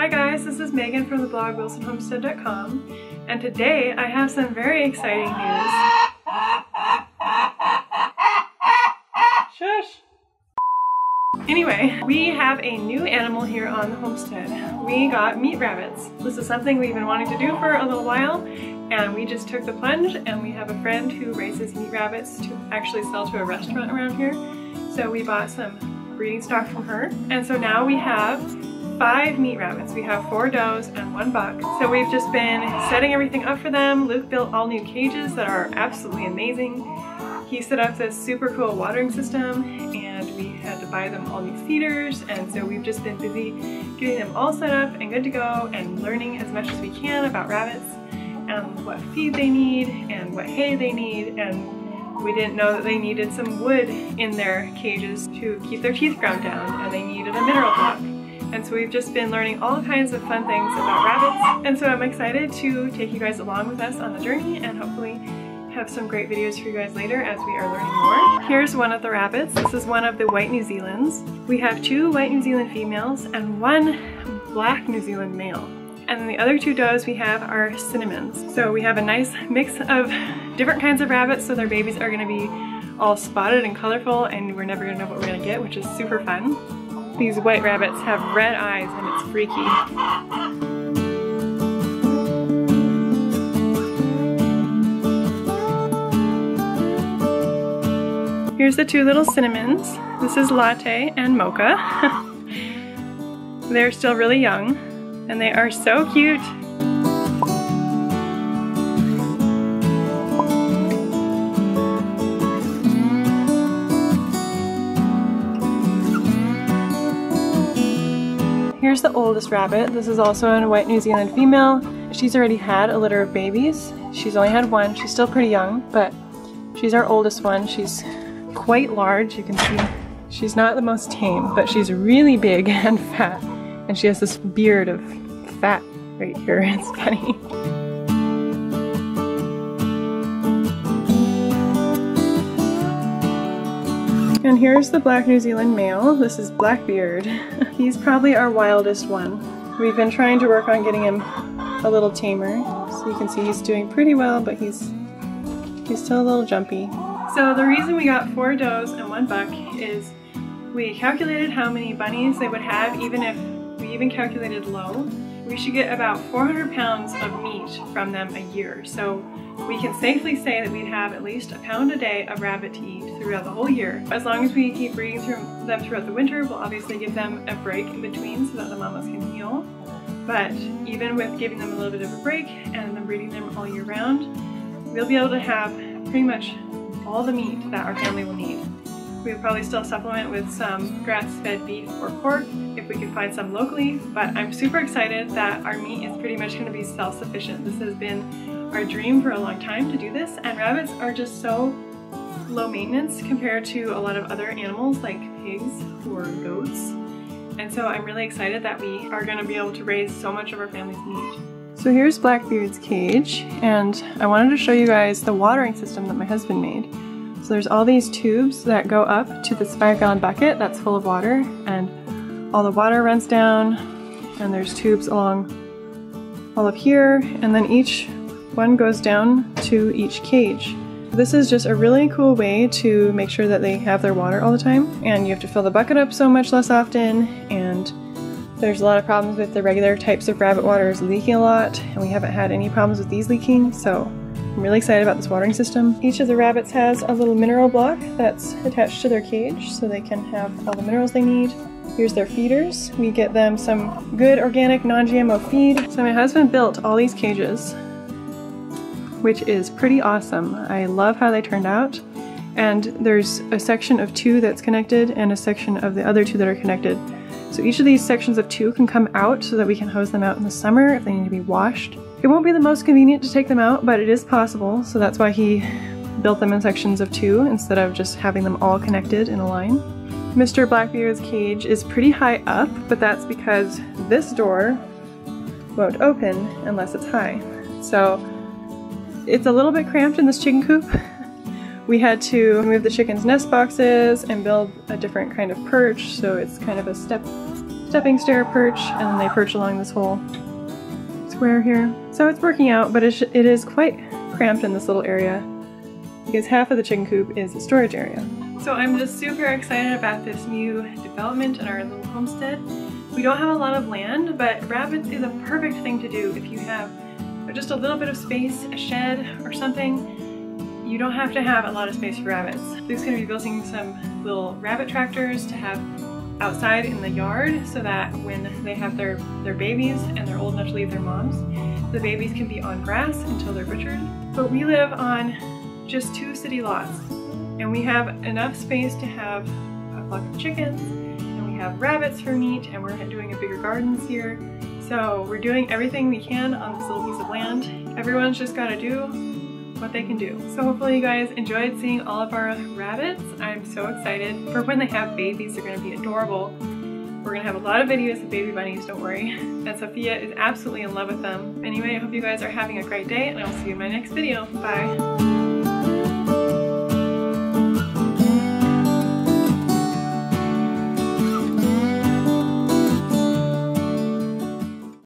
Hi guys, this is Megan from the blog wilsonhomestead.com and today I have some very exciting news. Shush! Anyway, we have a new animal here on the homestead. We got meat rabbits. This is something we've been wanting to do for a little while and we just took the plunge and we have a friend who raises meat rabbits to actually sell to a restaurant around here. So we bought some breeding stock from her and so now we have five meat rabbits. We have four does and one buck. So we've just been setting everything up for them. Luke built all new cages that are absolutely amazing. He set up this super cool watering system and we had to buy them all new feeders and so we've just been busy getting them all set up and good to go and learning as much as we can about rabbits and what feed they need and what hay they need and we didn't know that they needed some wood in their cages to keep their teeth ground down and they needed a mineral block. So we've just been learning all kinds of fun things about rabbits. And so I'm excited to take you guys along with us on the journey and hopefully have some great videos for you guys later as we are learning more. Here's one of the rabbits. This is one of the white New Zealands. We have two white New Zealand females and one black New Zealand male. And then the other two does we have are cinnamons. So we have a nice mix of different kinds of rabbits so their babies are gonna be all spotted and colorful and we're never gonna know what we're gonna get, which is super fun. These white rabbits have red eyes and it's freaky. Here's the two little cinnamons. This is Latte and Mocha. They're still really young and they are so cute. Here's the oldest rabbit. This is also a white New Zealand female. She's already had a litter of babies. She's only had one. She's still pretty young, but she's our oldest one. She's quite large. You can see she's not the most tame, but she's really big and fat. And she has this beard of fat right here. It's funny. And here's the black New Zealand male. This is Blackbeard. He's probably our wildest one. We've been trying to work on getting him a little tamer. So you can see he's doing pretty well, but he's he's still a little jumpy. So the reason we got four does and one buck is we calculated how many bunnies they would have even if even calculated low. We should get about 400 pounds of meat from them a year. So we can safely say that we'd have at least a pound a day of rabbit to eat throughout the whole year. As long as we keep breeding through them throughout the winter, we'll obviously give them a break in between so that the mamas can heal. But even with giving them a little bit of a break and then breeding them all year round, we'll be able to have pretty much all the meat that our family will need. We would probably still supplement with some grass-fed beef or pork if we could find some locally, but I'm super excited that our meat is pretty much going to be self-sufficient. This has been our dream for a long time to do this, and rabbits are just so low maintenance compared to a lot of other animals like pigs or goats. And so I'm really excited that we are going to be able to raise so much of our family's meat. So here's Blackbeard's cage, and I wanted to show you guys the watering system that my husband made. So there's all these tubes that go up to this five gallon bucket that's full of water and all the water runs down and there's tubes along all of here and then each one goes down to each cage. This is just a really cool way to make sure that they have their water all the time and you have to fill the bucket up so much less often and there's a lot of problems with the regular types of rabbit waters leaking a lot and we haven't had any problems with these leaking so I'm really excited about this watering system. Each of the rabbits has a little mineral block that's attached to their cage so they can have all the minerals they need. Here's their feeders. We get them some good organic non-GMO feed. So my husband built all these cages, which is pretty awesome. I love how they turned out. And there's a section of two that's connected and a section of the other two that are connected. So each of these sections of two can come out so that we can hose them out in the summer if they need to be washed. It won't be the most convenient to take them out, but it is possible, so that's why he built them in sections of two instead of just having them all connected in a line. Mr. Blackbeard's cage is pretty high up, but that's because this door won't open unless it's high. So it's a little bit cramped in this chicken coop. we had to move the chicken's nest boxes and build a different kind of perch, so it's kind of a step stepping stair perch and then they perch along this whole square here. So it's working out, but it, it is quite cramped in this little area because half of the chicken coop is a storage area. So I'm just super excited about this new development in our little homestead. We don't have a lot of land, but rabbits is a perfect thing to do if you have just a little bit of space, a shed or something. You don't have to have a lot of space for rabbits. Luke's gonna be building some little rabbit tractors to have outside in the yard so that when they have their, their babies and they're old enough to leave their moms, the babies can be on grass until they're butchered. But we live on just two city lots and we have enough space to have a flock of chickens and we have rabbits for meat and we're doing a bigger gardens here. So we're doing everything we can on this little piece of land. Everyone's just got to do what they can do. So hopefully you guys enjoyed seeing all of our rabbits. I'm so excited for when they have babies. They're going to be adorable. We're going to have a lot of videos of baby bunnies, don't worry. And Sophia is absolutely in love with them. Anyway, I hope you guys are having a great day and I will see you in my next video. Bye!